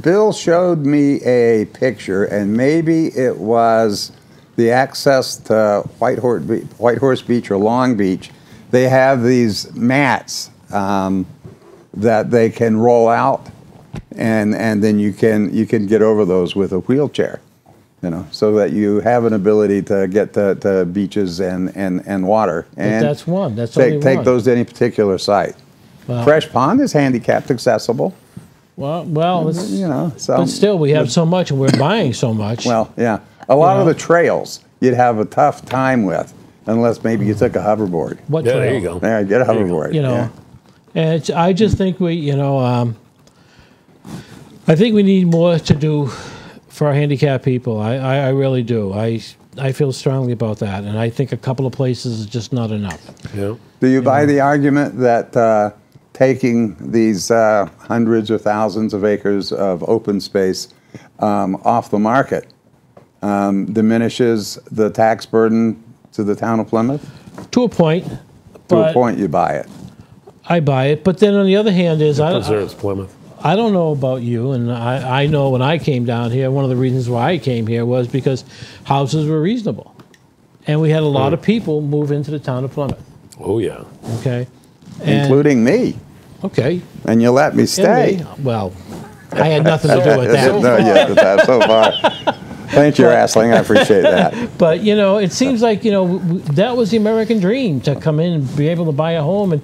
Bill showed me a picture, and maybe it was the access to White Horse, Be- White Horse Beach or Long Beach. They have these mats um, that they can roll out, and and then you can you can get over those with a wheelchair, you know, so that you have an ability to get to, to beaches and, and, and water. And that's one. That's take, only take one. those to any particular site. Well- Fresh Pond is handicapped accessible. Well, well, it's, You know, so but still, we have so much, and we're buying so much. Well, yeah. A lot of know? the trails you'd have a tough time with unless maybe you took a hoverboard. what Yeah, trail? there you go. Yeah, get a There you hoverboard. You know, yeah. and it's, I just think we, you know, um, I think we need more to do for our handicapped people. I, I, I really do. I, I feel strongly about that, and I think a couple of places is just not enough. Yeah. Do you buy the argument that uh, taking these uh, hundreds or thousands of acres of open space um, off the market um, diminishes the tax burden to the town of Plymouth? To a point, To a point, you buy it. I buy it. But then on the other hand, is I, Preserves Plymouth. I don't know about you, and I, I know when I came down here, one of the reasons why I came here was because houses were reasonable. And we had a lot of hmm. people move into the town of Plymouth. Oh yeah. Okay. And- including me. Okay. And you let me stay. me. Well, I had nothing to do with that. no, yeah, but that's so far. Thank you, Wrestling. I appreciate that. But you know, it seems like you know that was the American dream to come in and be able to buy a home. And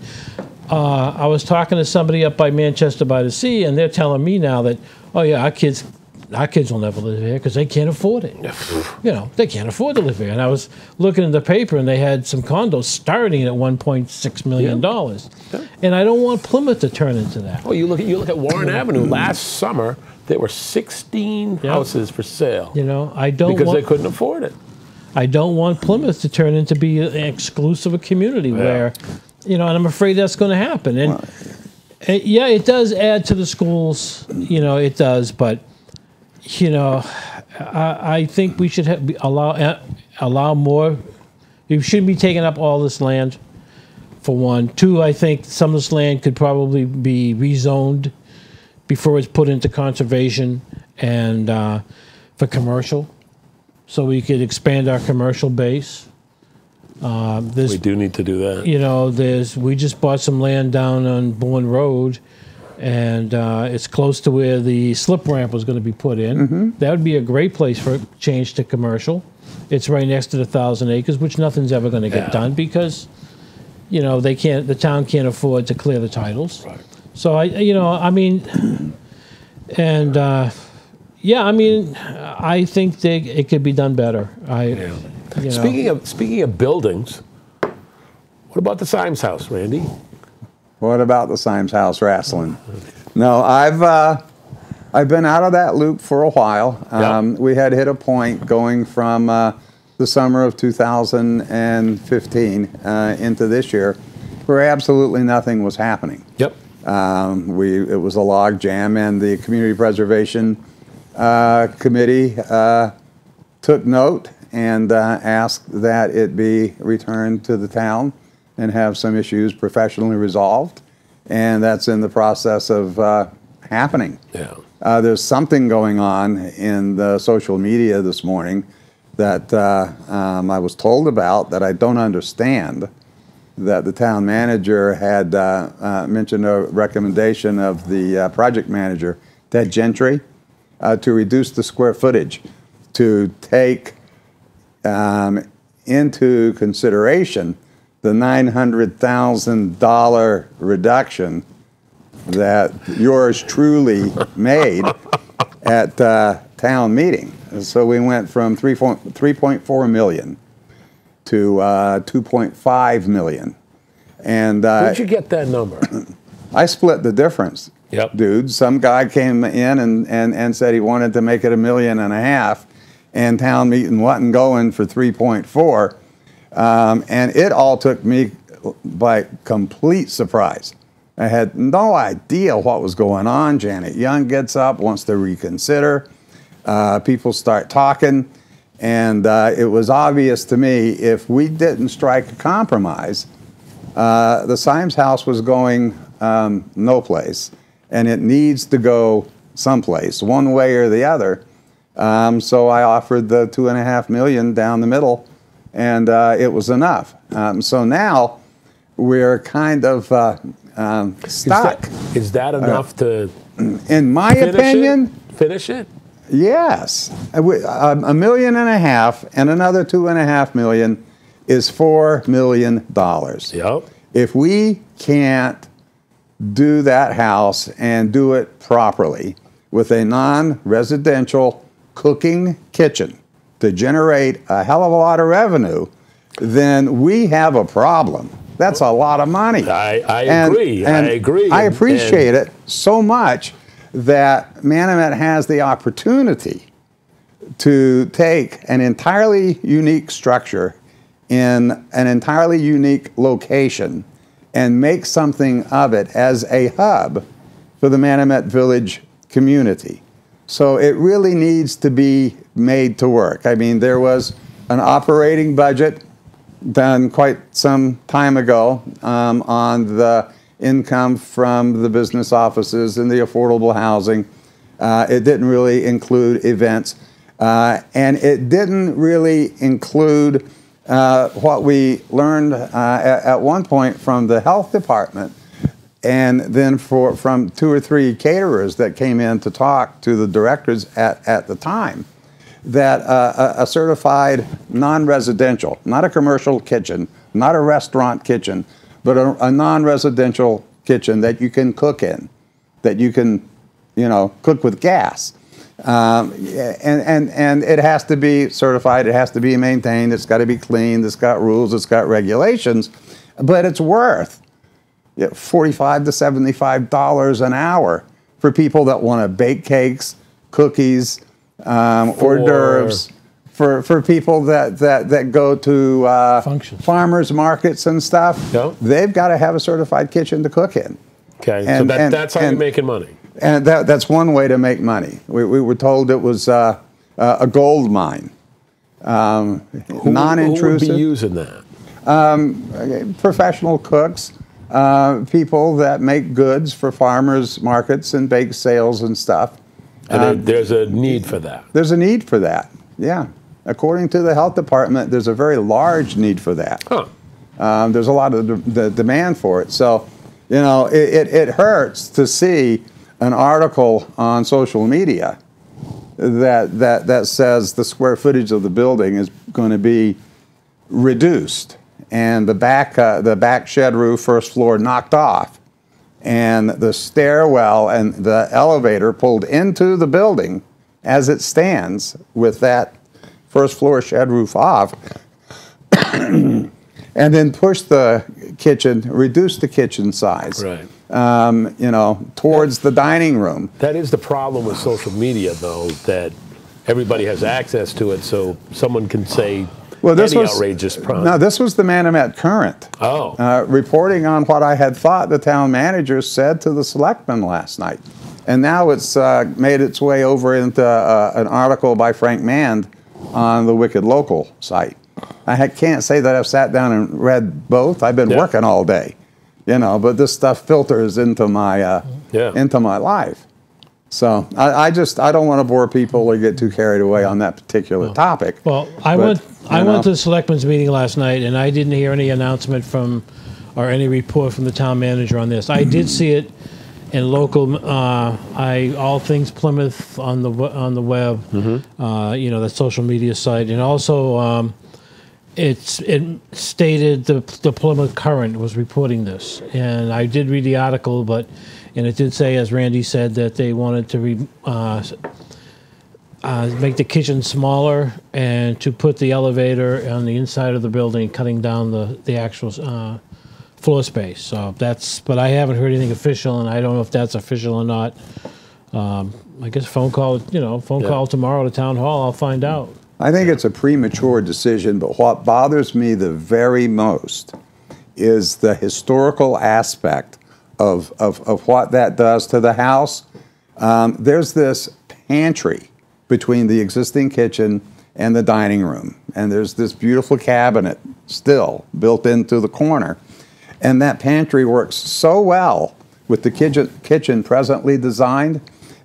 uh, I was talking to somebody up by Manchester by the Sea, and they're telling me now that, oh yeah, our kids, our kids will never live here because they can't afford it. you know, they can't afford to live here. And I was looking in the paper, and they had some condos starting at 1.6 million dollars. And I don't want Plymouth to turn into that. Oh, you look at you look at Warren Avenue. Last summer, there were 16 Yeah. houses for sale You know, I don't because they couldn't afford it. I don't want Plymouth to turn into be an exclusive community where, you know, and I'm afraid that's going to happen. And uh, yeah, it does add to the schools, you know, it does, but you know, I, I think we should have, allow uh, allow more. We shouldn't be taking up all this land. For one, two, I think some of this land could probably be rezoned before it's put into conservation and uh, for commercial so we could expand our commercial base. Um, We do need to do that. you know, there's we just bought some land down on Bourne Road, and uh, it's close to where the slip ramp was going to be put in. That would be a great place for a change to commercial. It's right next to the thousand acres, which nothing's ever going to get Yeah. done because, you know, they can't. The town can't afford to clear the titles. Right. So I, you know, I mean, and uh, yeah, I mean, I think they, it could be done better. I, you know, Speaking of speaking of buildings, what about the Simes House, Randy? What about the Simes House wrestling? No, I've uh, I've been out of that loop for a while. Yeah. Um, We had hit a point going from uh, the summer of 2015 uh, into this year, where absolutely nothing was happening. Yep. Um, we it was a log jam, and the community preservation uh, committee uh, took note and uh, asked that it be returned to the town and have some issues professionally resolved, and that's in the process of uh, happening. Yeah. Uh, there's something going on in the social media this morning that uh, um, I was told about that I don't understand. That the town manager had uh, uh, mentioned a recommendation of the uh, project manager, Ted Gentry, uh, to reduce the square footage, to take um, into consideration the $900,000 reduction that yours truly made at uh, town meeting. And so we went from 3 point- 3.4 million to uh, 2.5 million. And uh, Where'd you get that number? I split the difference. Yep. Dude, some guy came in and, and, and said he wanted to make it a million and a half, and town meeting wasn't going for 3.4. Um, and it all took me by complete surprise. I had no idea what was going on. Janet Young gets up, wants to reconsider. Uh, people start talking. And uh, it was obvious to me if we didn't strike a compromise, uh, the Simes house was going um, no place, and it needs to go someplace, one way or the other. Um, so I offered the two and a half million down the middle, and uh, it was enough. Um, so now we're kind of uh, um, Is that, stuck. is that enough to In my finish opinion, it? Finish it? Yes. A um, A million and a half and another two and a half million is four million dollars. Yep. If we can't do that house and do it properly with a non residential cooking kitchen to generate a hell of a lot of revenue, then we have a problem. That's a lot of money. I, I And- agree. and I agree. I And- appreciate it so much that Manomet has the opportunity to take an entirely unique structure in an entirely unique location and make something of it as a hub for the Manomet Village community. So it really needs to be made to work. I mean, there was an operating budget done quite some time ago um, on the income from the business offices and the affordable housing. Uh, it didn't really include events. Uh, and it didn't really include uh, what we learned uh, at, at one point from the health department and then for, from two or three caterers that came in to talk to the directors at, at the time that uh, a, a certified non-residential, not a commercial kitchen, not a restaurant kitchen, but a, a non-residential kitchen that you can cook in, that you can, you know, cook with gas. Um, and, and, and it has to be certified, it has to be maintained, it's got to be clean, it's got rules, it's got regulations, but it's worth yeah, 45 to 75 dollars an hour for people that want to bake cakes, cookies, um, hors d'oeuvres. For, for people that, that, that go to uh, farmers markets and stuff, Yeah. they've got to have a certified kitchen to cook in. Okay, so that, and- that's how you're making money. And that, that's one way to make money. We, we were told it was uh, uh, a gold mine, um, non-intrusive. Who would be using that? professional cooks, uh, people that make goods for farmers markets and bake sales and stuff. And Uh, there's a need for that. There's a need for that. Yeah. According to the health department, there's a very large need for that. Huh. Um, there's a lot of de- the demand for it. So, you know, it, it, it hurts to see an article on social media that, that, that says the square footage of the building is going to be reduced and the back, uh, the back shed roof, first floor knocked off and the stairwell and the elevator pulled into the building as it stands with that first floor shed roof off and then pushed the kitchen, reduced the kitchen size, Right. um, you know, towards the dining room. That is the problem with social media, though, that everybody has access to it, so someone can say Well, this was outrageous prom. no, this was the man I Manomet Current. Oh. uh, reporting on what I had thought the town manager said to the selectmen last night, and now it's uh, made its way over into uh, an article by Frank Mand on the Wicked Local site. I can't say that I've sat down and read both. I've been Yeah. working all day, you know, but this stuff filters into my uh, Yeah. into my life. So I, I just I don't want to bore people or get too carried away on that particular topic. Well, I But, went, I you went to the selectmen's meeting last night, and I didn't hear any announcement from, or any report from the town manager on this. I did see it in local, uh, I, All Things Plymouth on the, on the web, uh, you know, the social media site, and also, um, it's, it stated the, the Plymouth Current was reporting this, and I did read the article, but, and it did say, as Randy said, that they wanted to re, uh, uh, make the kitchen smaller and to put the elevator on the inside of the building, cutting down the, the actual uh, floor space. So that's, but I haven't heard anything official, and I don't know if that's official or not. Um, I guess phone call, you know, phone Yeah. call tomorrow to town hall. I'll find out. I think it's a premature decision, but what bothers me the very most is the historical aspect of, of, of what that does to the house. Um, there's this pantry between the existing kitchen and the dining room, and there's this beautiful cabinet still built into the corner. And that pantry works so well with the kitchen, kitchen presently designed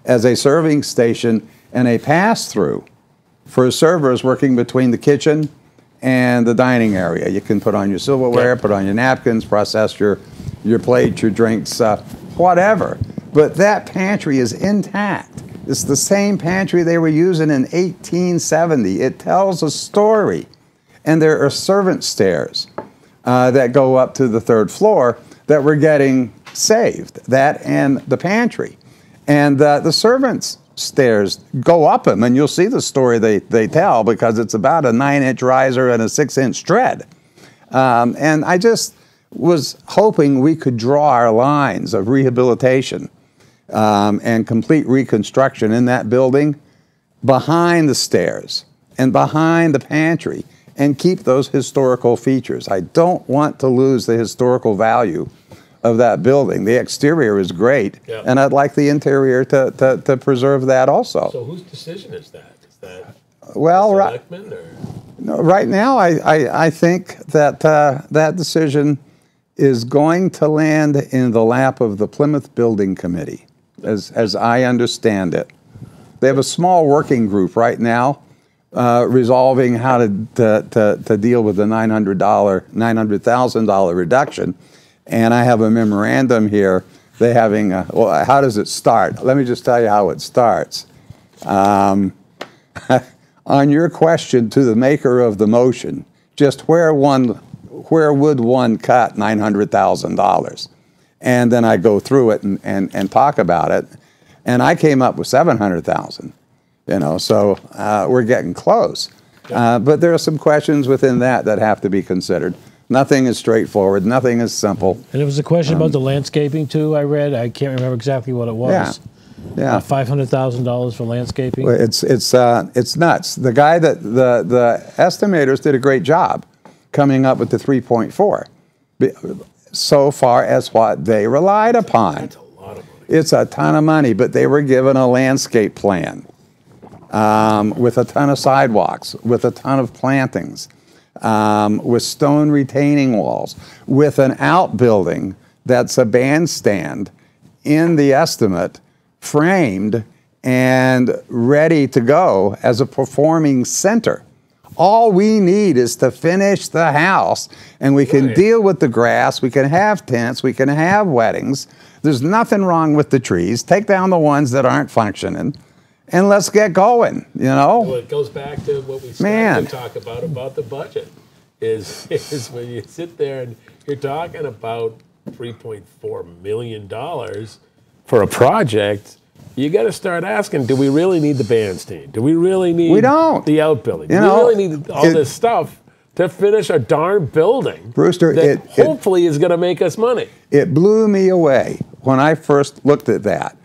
as a serving station and a pass through for servers working between the kitchen and the dining area. You can put on your silverware, put on your napkins, process your, your plates, your drinks, uh, whatever. But that pantry is intact. It's the same pantry they were using in 1870. It tells a story. And there are servant stairs uh, that go up to the third floor that we're getting saved. That and the pantry, and uh, the servants' stairs go up them, and you'll see the story they they tell because it's about a nine-inch riser and a six-inch tread. Um, and I just was hoping we could draw our lines of rehabilitation um, and complete reconstruction in that building behind the stairs and behind the pantry and keep those historical features. I don't want to lose the historical value of that building. The exterior is great, Yeah. and I'd like the interior to, to, to preserve that also. So whose decision is that? Is that well, right, no, right now, I, I, I think that uh, that decision is going to land in the lap of the Plymouth Building Committee, as, as I understand it. They have a small working group right now uh, resolving how to, to, to, to deal with the $900, $900,000 reduction. And I have a memorandum here. They having, a, well, how does it start? Let me just tell you how it starts. Um, on your question to the maker of the motion, just where one, where would one cut nine hundred thousand dollars? And then I go through it and, and, and talk about it, and I came up with seven hundred thousand. You know, so uh, we're getting close. Uh, but there are some questions within that that have to be considered. Nothing is straightforward. Nothing is simple. And there was a question about the landscaping too. I read. I can't remember exactly what it Um, Yeah, was. yeah. Five hundred thousand dollars for landscaping. It's it's uh, it's nuts. The guy that the the estimators did a great job coming up with the 3.4, so far as what they relied upon. That's a lot of money. It's a ton of money, but they were given a landscape plan um, with a ton of sidewalks, with a ton of plantings, um, with stone retaining walls, with an outbuilding that's a bandstand in the estimate, framed and ready to go as a performing center. All we need is to finish the house, and we can Right. deal with the grass. We can have tents. We can have weddings. There's nothing wrong with the trees. Take down the ones that aren't functioning, and let's get going. You Well, know, it goes back to what we Man. started to talk about about the budget. Is is when you sit there and you're talking about 3.4 million dollars for a project. You got to start asking: Do we really need the bandstand? Do we really need? We don't. the outbuilding. You Do know, we really need all it- this stuff to finish a darn building? Brewster, that it- it- hopefully is going to make us money. it blew me away when I first looked at that,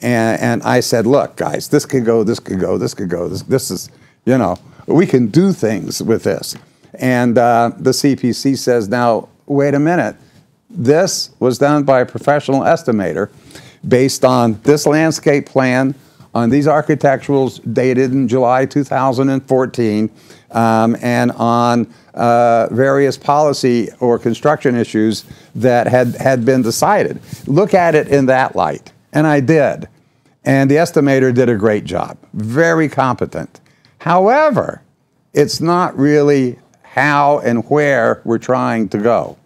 and and I said, "Look, guys, this could go. This could go. This could go. This this is, you know, we can do things with this." And uh, the CPC says, "Now, wait a minute. This was done by a professional estimator based on this landscape plan, on these architecturals dated in July 2014, um, and on uh, various policy or construction issues that had, had been decided. Look at it in that light. And I did. And the estimator did a great job, very competent. However, it's not really how and where we're trying to go.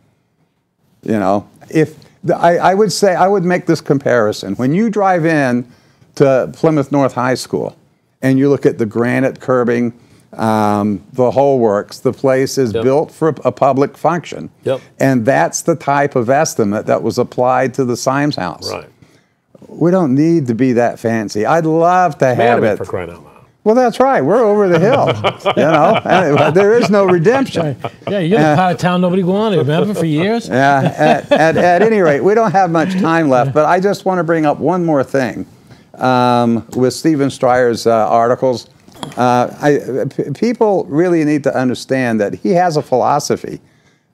You know, if I, I would say I would make this comparison when you drive in to Plymouth North High School and you look at the granite curbing, um, the whole works. The place is Yep. built for a public function, Yep. and that's the type of estimate that was applied to the Simes House. Right. We don't need to be that fancy. I'd love to have it. for crying out loud. Well, that's right. We're over the hill. you know, and there is no redemption. Yeah, you're the part of town nobody wanted. Remember for years. Yeah, at, at, at any rate, we don't have much time left, but I just want to bring up one more thing um, with Stephen Stryer's uh, articles. Uh, I, p- people really need to understand that he has a philosophy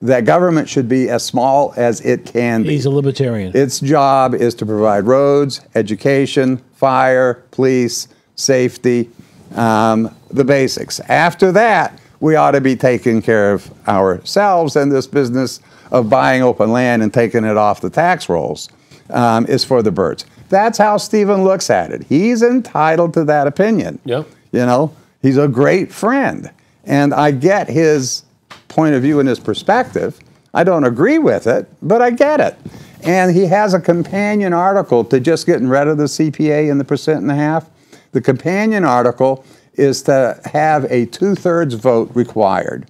that government should be as small as it can be. He's a libertarian. Its job is to provide roads, education, fire, police, safety, um, the basics. After that, we ought to be taking care of ourselves, and this business of buying open land and taking it off the tax rolls um, is for the birds. That's how Stephen looks at it. He's entitled to that opinion. Yep. You know, he's a great friend. And I get his point of view and his perspective. I don't agree with it, but I get it. And he has a companion article to just getting rid of the CPA and the percent and a half. The companion article is to have a two thirds vote required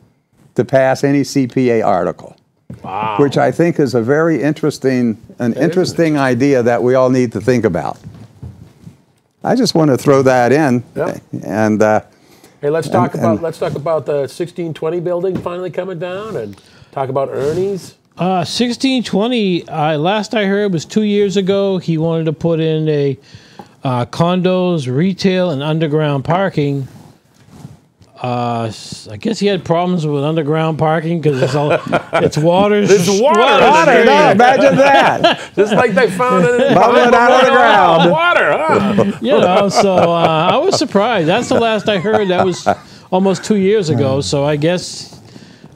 to pass any CPA article. Wow. which I think is a very interesting, an interesting idea that we all need to think about. I just want to throw that in, Yeah. and uh, Hey, let's talk And- about and- let's talk about the 1620 building finally coming down, and talk about Ernie's. Uh, 1620, uh, last I heard was two years ago. He wanted to put in a uh, condos, retail, and underground parking. Uh, s- I guess he had problems with underground parking because it's all it's water. There's water water, underneath. no, imagine that. Just like they found it in Bubbling out of the ground. Water, huh? you know, so uh, I was surprised. That's the last I heard. That was almost two years ago. So I guess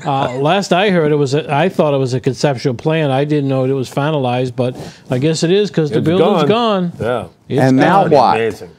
uh, last I heard, it was. A, I thought it was a conceptual plan. I didn't know it was finalized, but I guess it is because the building's gone. Yeah. It's And now gone. what? Amazing.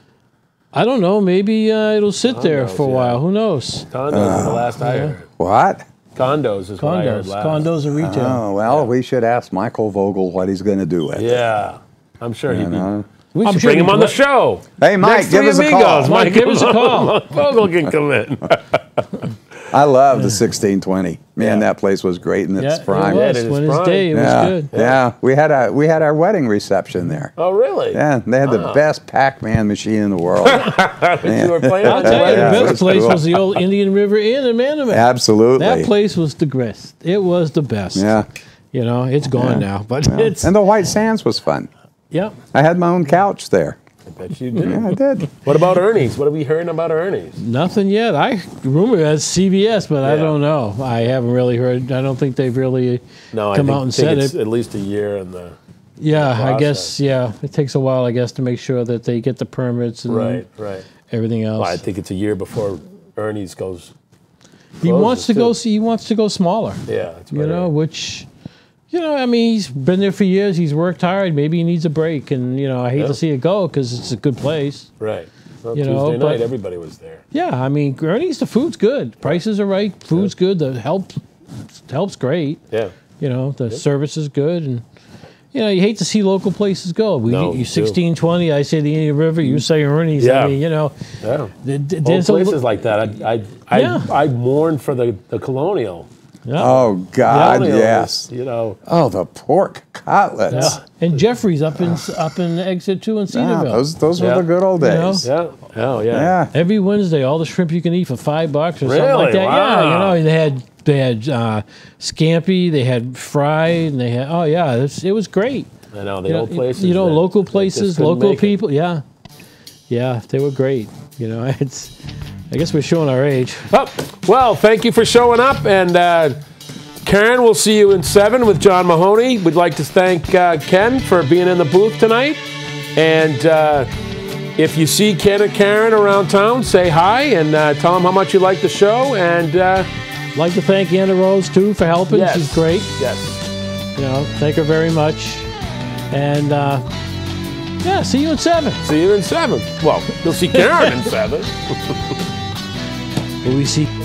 I don't know. Maybe uh, it'll sit there for a yeah. while. Who knows? Condos is the last I heard. What? Condos is what I heard Condos, last. condos and retail. Oh well, we should ask Michael Vogel what he's going to do with it. Yeah, I'm sure he'd be. know? We I'm should bring him on the show. Hey, Mike, Next give Three us a Amigos. call. Mike, give us a call. Vogel can come in. I love the 1620. Man, Yeah. that place was great in its Yeah, prime. it was. it is when it's prime. day, it yeah, was good. yeah. We had a we had our wedding reception there. oh, really? Yeah, they had the Wow. best Pac-Man machine in the world. You were playing I'll tell you, the best was place cool. was the old Indian River Inn in Manomet. Absolutely. That place was the best. It was the best. Yeah. You know, it's gone now, but it's And the White Sands was fun. yeah. I had my own couch there. I bet you did. Yeah, I did. What about Ernie's? What are we hearing about Ernie's? Nothing yet. I rumor it's CBS, but I don't know. I haven't really heard. I don't think they've really No, I come think, out and think said it's it. at least a year in the Yeah, I guess. Yeah, it takes a while, I guess, to make sure that they get the permits and right, right. everything else. Well, I think it's a year before Ernie's goes. he wants to go. too. See, he wants to go smaller. Yeah, it's You know, which. You know, I mean, he's been there for years. He's worked hard. Maybe he needs a break, and you know, I hate Yeah. to see it go because it's a good place. right. Well, You Tuesday know, night, but- everybody was there. Yeah, I mean, Ernie's the food's good. Prices are right. Food's good. The help helps great. Yeah. You know, the service is good, and you know, you hate to see local places go. We, No, you sixteen twenty. I say the Indian River. You say Ernie's. Yeah. I mean, you know, Yeah. th- th- Old there's a places like that. I, I, I, Yeah. I mourn for the, the colonial. Yeah. Oh God, yes. is, You know, Oh, the pork cutlets. Yeah. And Jeffrey's up in up in exit two in Yeah, Cedarville. those those Yeah. were the good old You know? days. yeah. Oh, yeah. Yeah. Every Wednesday, all the shrimp you can eat for five bucks or something like that. Yeah, you know, they had they had uh, scampi, they had fried, and they had oh yeah, it's, it was great. I know, the You know, old places. you know, that- local places, local make it. people. Yeah, yeah, they were great. You know, it's. I guess we're showing our age. Oh, well, thank you for showing up. And uh, Karen, we'll see you in seven with John Mahoney. We'd like to thank uh, Ken for being in the booth tonight. And uh, if you see Ken or Karen around town, say hi and uh, tell them how much you like the show. And uh, I'd like to thank Anna Rose too for helping. yes, She's great. Yes. You know, thank her very much. And uh, yeah, see you in seven. See you in seven. Well, you'll see Karen in seven. Will we see?